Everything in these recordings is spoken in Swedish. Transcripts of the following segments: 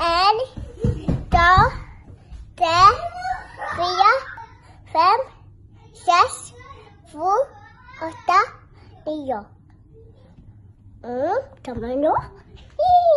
and the the via fem zes voor åtta nio. Mm, tummen då. Yay!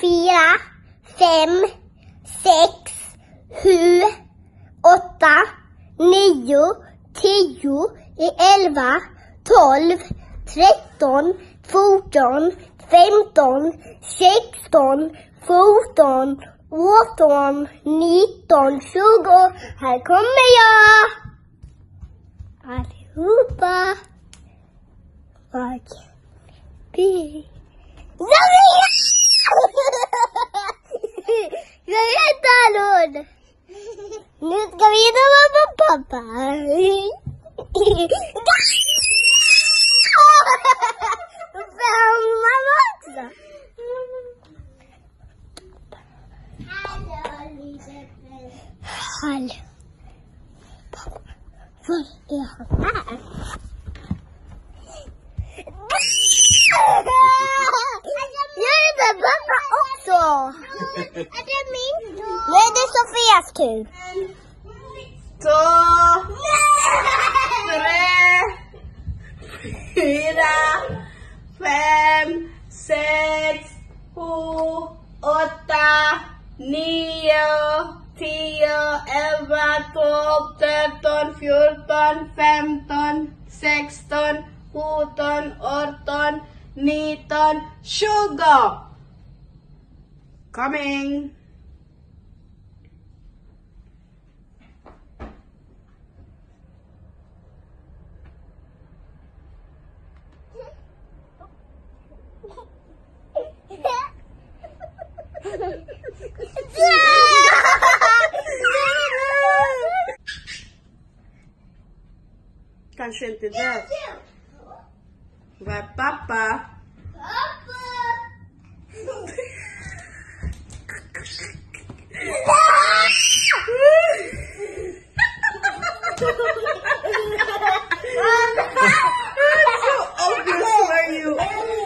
fyra, fem, sex, sju, åtta, nio, tio, elva, tolv, tretton, fjorton, femton, sexton, fjorton, åtton, nitton, tjugo. Här kommer jag! Allihopa. Och Zombie! talon. Nyt kami na mama papa. Hallo. Hallo. Hallo. Är det min tur? Det är Sofias tur. Två, tre, fyra, fem, sex, sju, åtta, nio, tio, elva, tolv, tretton, fjorton, femton, sexton, sjutton, arton, nitton, tjugo. coming. Consciente, vai, papá.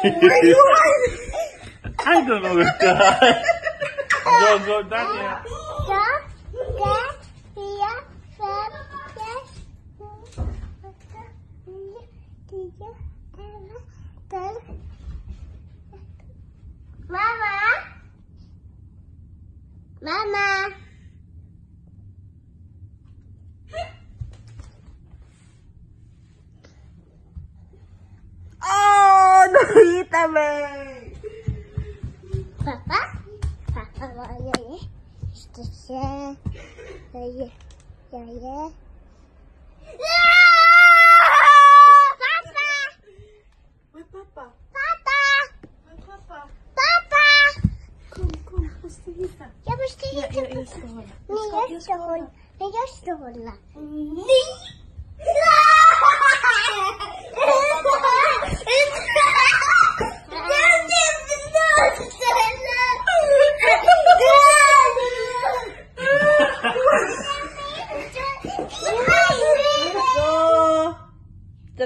I don't know the that. go, go, Daniel. Mama. Mama. 的喂。爸爸，爸爸，爷爷，爷爷，爷爷，爷爷。爷爷要不是你，你也死了，你也死了。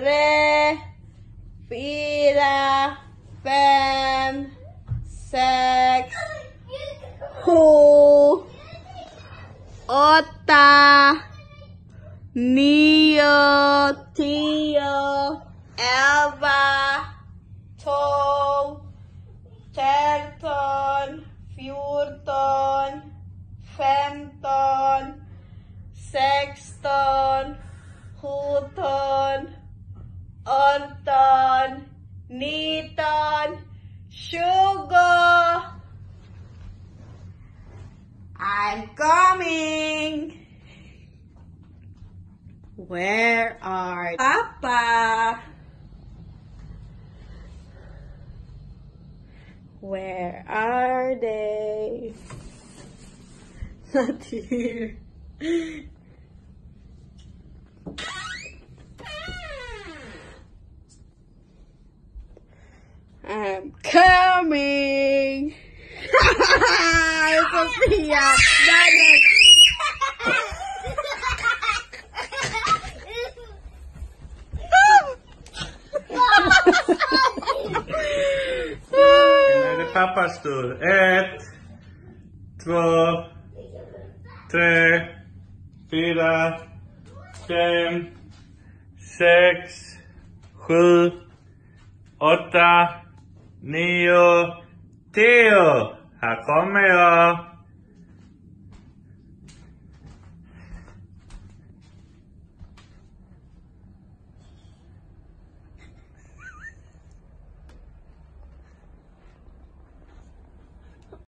Tre, fyra, fem, sex, sju, åtta, nio, tio, elva, tolv, tretton, fjorton, femton, sexton, sjutton, arton, nitton, tjugo. I'm coming. Where are Papa? Where are they? Not here. Coming. Sophia, done Nu är det pappas tur. Ett, två, tre, fyra, fem, sex, sju, åtta, Neo, Teo, Hakomeo.